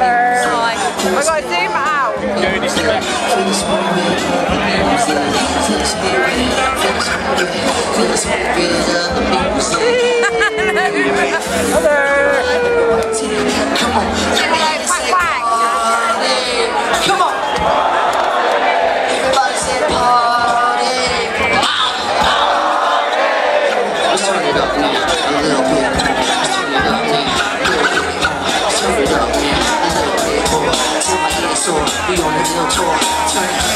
together. Like, we're going to zoom out. Come on. Party. Party. Party. Party. 有人知错